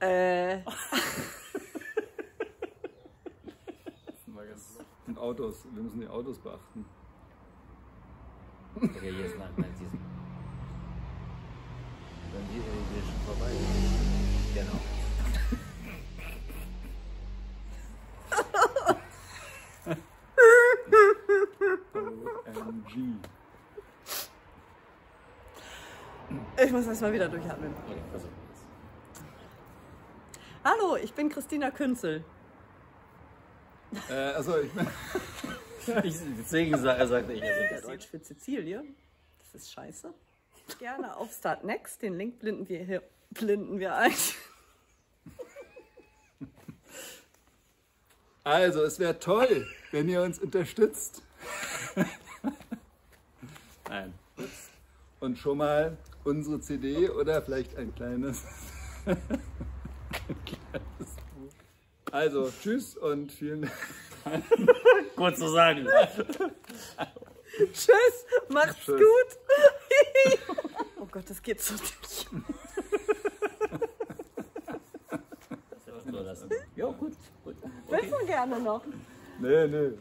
Äh, Und Autos, wir müssen die Autos beachten. Okay, hier ist nein, nein, sie ist. Dann die, ist schon vorbei. Genau. OMG. ich muss erst mal wieder durchatmen. Okay, es. Hallo, ich bin Christina Künzel. Äh, also ich Ich, deswegen sa- sagte ich, also Der Deutsch für Sizilien. Das ist scheiße. Gerne auf Start Next. Den Link blenden wir hier blenden wir ein. also es wäre toll, wenn ihr uns unterstützt. Nein. Und schon mal unsere CD oder vielleicht ein kleines. Also tschüss und vielen Dank. kurz zu sagen. Tschüss, macht's Tschüss. gut. oh Gott, das geht so nicht. Lassen. Ja, gut. gut. Willst du gerne noch? Nee, nee.